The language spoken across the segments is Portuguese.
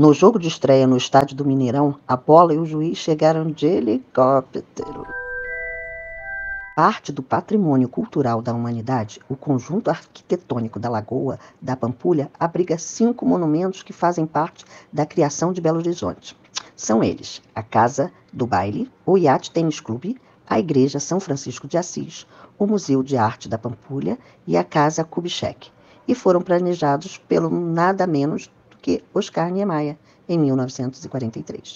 No jogo de estreia no estádio do Mineirão, a bola e o juiz chegaram de helicóptero. Parte do patrimônio cultural da humanidade, o conjunto arquitetônico da Lagoa da Pampulha abriga cinco monumentos que fazem parte da criação de Belo Horizonte. São eles a Casa do Baile, o Iate Tênis Clube, a Igreja São Francisco de Assis, o Museu de Arte da Pampulha e a Casa Kubitschek, e foram planejados pelo nada menos que Oscar Niemeyer, em 1943.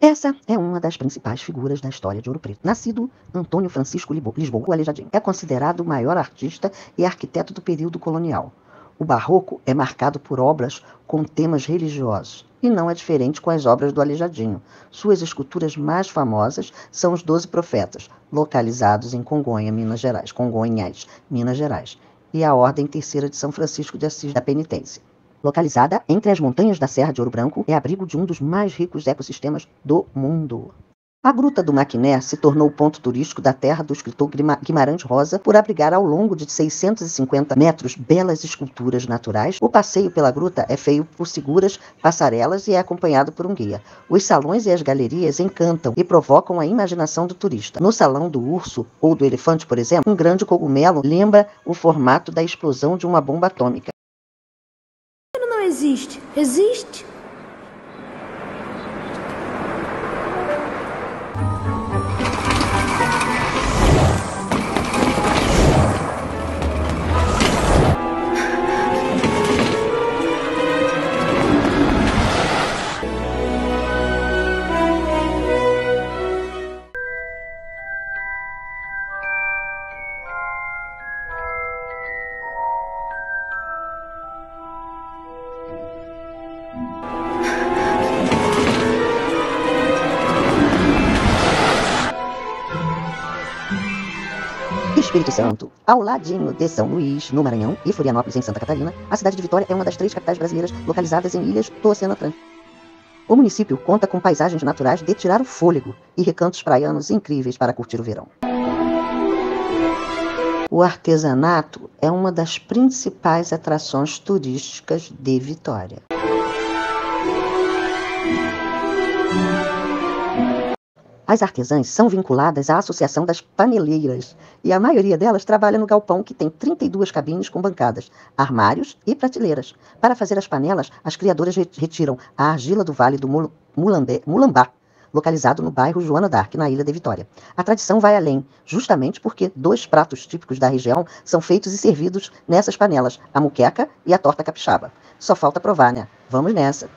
Essa é uma das principais figuras da história de Ouro Preto. Nascido Antônio Francisco Lisboa Aleijadinho, é considerado o maior artista e arquiteto do período colonial. O barroco é marcado por obras com temas religiosos, e não é diferente com as obras do Aleijadinho. Suas esculturas mais famosas são os Doze Profetas, localizados em Congonha, Minas Gerais, Congonhas, Minas Gerais, e a Ordem Terceira de São Francisco de Assis da Penitência. Localizada entre as montanhas da Serra de Ouro Branco, é abrigo de um dos mais ricos ecossistemas do mundo. A Gruta do Maquiné se tornou o ponto turístico da terra do escritor Guimarães Rosa por abrigar ao longo de 650 metros belas esculturas naturais. O passeio pela gruta é feito por seguras passarelas e é acompanhado por um guia. Os salões e as galerias encantam e provocam a imaginação do turista. No salão do urso ou do elefante, por exemplo, um grande cogumelo lembra o formato da explosão de uma bomba atômica existe. Existe. Espírito Santo, ao ladinho de São Luís, no Maranhão, e Florianópolis, em Santa Catarina, a cidade de Vitória é uma das três capitais brasileiras localizadas em ilhas do Oceano Atlântico. O município conta com paisagens naturais de tirar o fôlego e recantos praianos incríveis para curtir o verão. O artesanato é uma das principais atrações turísticas de Vitória. As artesãs são vinculadas à Associação das Paneleiras e a maioria delas trabalha no galpão que tem 32 cabines com bancadas, armários e prateleiras. Para fazer as panelas, as criadoras retiram a argila do Vale do Mulambá, localizado no bairro Joana d'Arc, na Ilha de Vitória. A tradição vai além, justamente porque dois pratos típicos da região são feitos e servidos nessas panelas, a muqueca e a torta capixaba. Só falta provar, né? Vamos nessa!